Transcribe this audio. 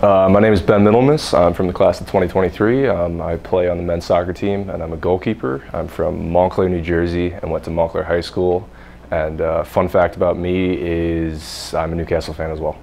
Uh, my name is Ben Middlemiss. I'm from the class of 2023. Um, I play on the men's soccer team and I'm a goalkeeper. I'm from Montclair, New Jersey and went to Montclair High School. And uh, fun fact about me is I'm a Newcastle fan as well.